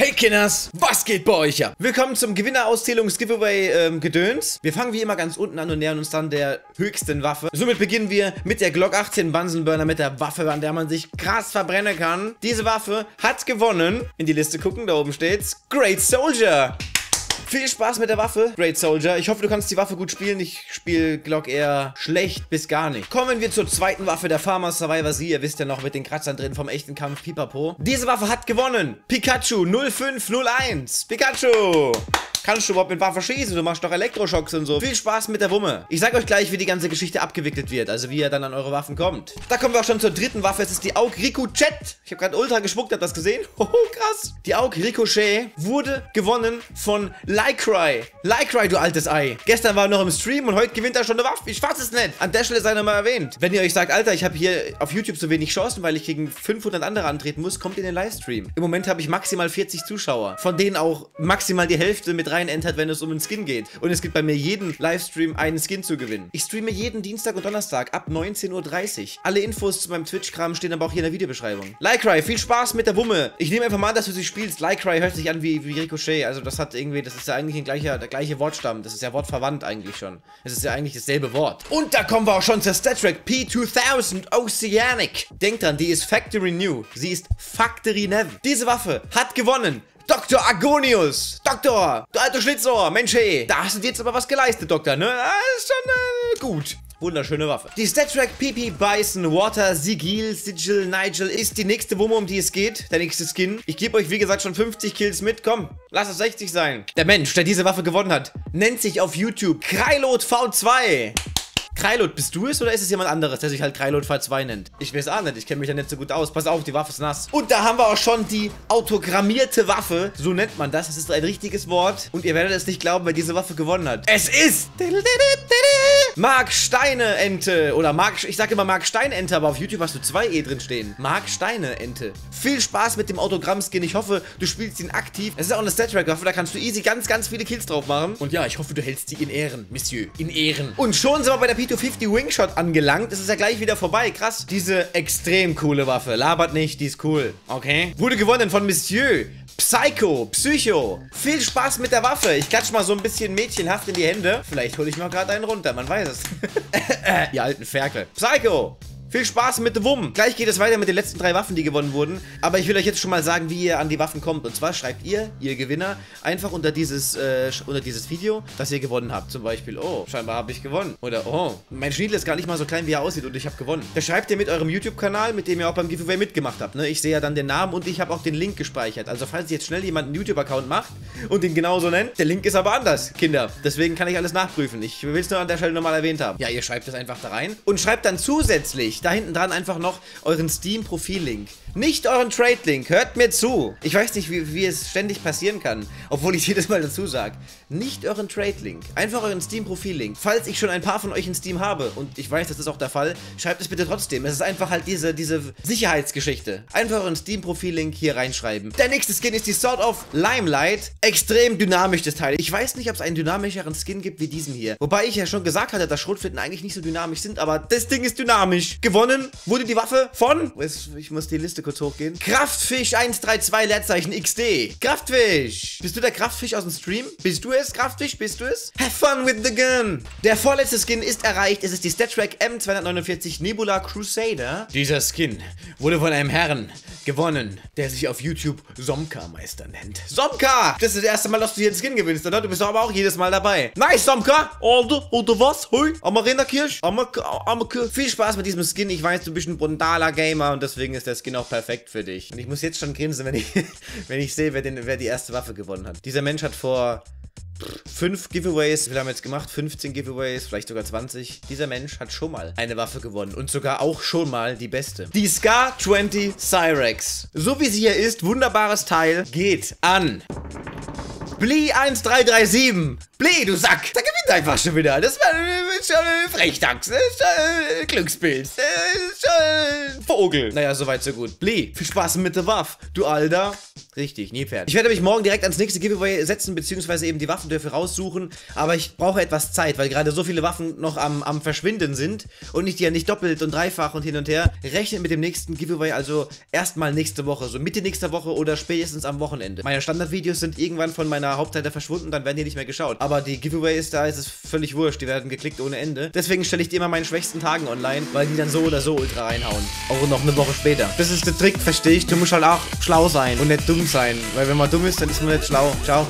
Hey Kinders, was geht bei euch ab? Willkommen zum Gewinnerauszahlungs-Giveaway-Gedöns. wir fangen wie immer ganz unten an und nähern uns dann der höchsten Waffe. Somit beginnen wir mit der Glock 18 Bunsenburner, mit der Waffe, an der man sich krass verbrennen kann. Diese Waffe hat gewonnen. In die Liste gucken, da oben steht's. Great Soldier. Viel Spaß mit der Waffe, Great Soldier. Ich hoffe, du kannst die Waffe gut spielen. Ich spiele Glock eher schlecht bis gar nicht. Kommen wir zur zweiten Waffe der Farmer Survivor Z. Ihr wisst ja noch mit den Kratzern drin vom echten Kampf Pipapo. Diese Waffe hat gewonnen. Pikachu 0501. Pikachu! Kannst du überhaupt mit Waffe schießen? Du machst doch Elektroschocks und so. Viel Spaß mit der Wumme. Ich sag euch gleich, wie die ganze Geschichte abgewickelt wird, also wie ihr dann an eure Waffen kommt. Da kommen wir auch schon zur dritten Waffe. Es ist die Aug Ricochet. Ich habe gerade ultra gespuckt, habt das gesehen? Hoho, krass. Die Aug Ricochet wurde gewonnen von Lycry. Lycry, du altes Ei. Gestern war er noch im Stream und heute gewinnt er schon eine Waffe. Ich fass es nicht. An der Stelle sei nochmal erwähnt. Wenn ihr euch sagt, Alter, ich habe hier auf YouTube so wenig Chancen, weil ich gegen 500 andere antreten muss, kommt in den Livestream. Im Moment habe ich maximal 40 Zuschauer. Von denen auch maximal die Hälfte mit rein entert, wenn es um einen Skin geht. Und es gibt bei mir jeden Livestream einen Skin zu gewinnen. Ich streame jeden Dienstag und Donnerstag ab 19.30 Uhr. Alle Infos zu meinem Twitch-Kram stehen aber auch hier in der Videobeschreibung. Lycry, viel Spaß mit der Wumme. Ich nehme einfach mal an, dass du sie spielst. Lycry hört sich an wie, wie Ricochet. Also das hat irgendwie, das ist ja eigentlich ein gleicher, der gleiche Wortstamm. Das ist ja wortverwandt eigentlich schon. Es ist ja eigentlich dasselbe Wort. Und da kommen wir auch schon zur StatTrack P2000 Oceanic. Denkt dran, die ist Factory New. Sie ist Factory Never. Diese Waffe hat gewonnen Dr. Agonius! Doktor! Du alter Schlitzohr! Mensch, hey! Da hast du dir jetzt aber was geleistet, Doktor, ne? Das ist schon äh, gut. Wunderschöne Waffe. Die StatTrack PP Bison Water Sigil Sigil Nigel ist die nächste Wumme, um die es geht. Der nächste Skin. Ich gebe euch, wie gesagt, schon 50 Kills mit. Komm, lass es 60 sein. Der Mensch, der diese Waffe gewonnen hat, nennt sich auf YouTube Krylot V2. Krylot, bist du es oder ist es jemand anderes, der sich halt Krylot V2 nennt? Ich weiß auch nicht, ich kenne mich da nicht so gut aus. Pass auf, die Waffe ist nass. Und da haben wir auch schon die autogrammierte Waffe. So nennt man das. Das ist ein richtiges Wort. Und ihr werdet es nicht glauben, wer diese Waffe gewonnen hat. Es ist... Mark Steine Ente. Oder Mark, ich sage immer Mark Stein Ente, aber auf YouTube hast du zwei E drin stehen. Mark Steine Ente. Viel Spaß mit dem Autogramm-Skin. Ich hoffe, du spielst ihn aktiv. Es ist auch eine Stat-Track-Waffe, da kannst du easy ganz, ganz viele Kills drauf machen. Und ja, ich hoffe, du hältst die in Ehren, Monsieur. In Ehren. Und schon sind wir bei der P250 Wingshot angelangt. Es ist ja gleich wieder vorbei. Krass. Diese extrem coole Waffe. Labert nicht, die ist cool. Okay. Wurde gewonnen von Monsieur. Psycho, Psycho. Viel Spaß mit der Waffe. Ich klatsch mal so ein bisschen mädchenhaft in die Hände. Vielleicht hole ich mal gerade einen runter, man weiß es. Ihr alten Ferkel. Psycho. Viel Spaß mit Wumm. Gleich geht es weiter mit den letzten drei Waffen, die gewonnen wurden. Aber ich will euch jetzt schon mal sagen, wie ihr an die Waffen kommt. Und zwar schreibt ihr, ihr Gewinner, einfach unter dieses, äh, unter dieses Video, dass ihr gewonnen habt. Zum Beispiel, oh, scheinbar habe ich gewonnen. Oder, oh, mein Schniedel ist gar nicht mal so klein, wie er aussieht und ich habe gewonnen. Das schreibt ihr mit eurem YouTube-Kanal, mit dem ihr auch beim Giveaway mitgemacht habt. Ne? Ich sehe ja dann den Namen und ich habe auch den Link gespeichert. Also falls jetzt schnell jemand einen YouTube-Account macht und ihn genauso nennt, der Link ist aber anders, Kinder. Deswegen kann ich alles nachprüfen. Ich will es nur an der Stelle nochmal erwähnt haben. Ja, ihr schreibt es einfach da rein und schreibt dann zusätzlich da hinten dran einfach noch euren Steam-Profil-Link. Nicht euren Trade-Link. Hört mir zu. Ich weiß nicht, wie, wie es ständig passieren kann, obwohl ich jedes Mal dazu sage. Nicht euren Trade-Link. Einfach euren Steam-Profil-Link. Falls ich schon ein paar von euch in Steam habe, und ich weiß, das ist auch der Fall, schreibt es bitte trotzdem. Es ist einfach halt diese, diese Sicherheitsgeschichte. Einfach euren Steam-Profil-Link hier reinschreiben. Der nächste Skin ist die Sword of Limelight. Extrem dynamisch, das Teil. Ich weiß nicht, ob es einen dynamischeren Skin gibt wie diesen hier. Wobei ich ja schon gesagt hatte, dass Schrotflinten eigentlich nicht so dynamisch sind, aber das Ding ist dynamisch. Gewonnen wurde die Waffe von... Ich muss die Liste kurz hochgehen. Kraftfisch 132 Leerzeichen XD. Kraftfisch. Bist du der Kraftfisch aus dem Stream? Bist du es, Kraftfisch? Bist du es? Have fun with the gun. Der vorletzte Skin ist erreicht. Es ist die StatTrack M249 Nebula Crusader. Dieser Skin wurde von einem Herrn gewonnen, der sich auf YouTube Somka Meister nennt. Somka! Das ist das erste Mal, dass du hier einen Skin gewinnst, oder? Du bist aber auch jedes Mal dabei. Nice, Somka! Oder? Oder was? Hui? Amarena Kirsch? Amar Viel Spaß mit diesem Skin. Ich weiß, du bist ein brutaler Gamer und deswegen ist der Skin auch perfekt für dich. Und ich muss jetzt schon grinsen, wenn ich, wenn ich sehe, wer, den, wer die erste Waffe gewonnen hat. Dieser Mensch hat vor fünf Giveaways, wir haben jetzt gemacht 15 Giveaways, vielleicht sogar 20. Dieser Mensch hat schon mal eine Waffe gewonnen und sogar auch schon mal die beste. Die Scar 20 Cyrex. So wie sie hier ist, wunderbares Teil, geht an Blee 1337. Blee, du Sack. Da gewinnt einfach schon wieder. Das war schon ein Frechdachs. Glücksbild. Vogel. Naja, soweit so gut. Blee, viel Spaß mit der Waffe. Du Alter. Richtig, nie fertig. Ich werde mich morgen direkt ans nächste Giveaway setzen, beziehungsweise eben die Waffen dafür raussuchen. Aber ich brauche etwas Zeit, weil gerade so viele Waffen noch am, am Verschwinden sind und ich die ja nicht doppelt und dreifach und hin und her. Rechnet mit dem nächsten Giveaway also erstmal nächste Woche, so Mitte nächster Woche oder spätestens am Wochenende. Meine Standardvideos sind irgendwann von meiner Hauptseite verschwunden, dann werden die nicht mehr geschaut. Aber die Giveaways, da ist es völlig wurscht, die werden geklickt ohne Ende. Deswegen stelle ich die immer meinen schwächsten Tagen online, weil die dann so oder so ultra reinhauen. Auch noch eine Woche später. Das ist der Trick, verstehe ich. Du musst halt auch schlau sein und nicht dumm sein. Weil wenn man dumm ist, dann ist man nicht schlau. Ciao.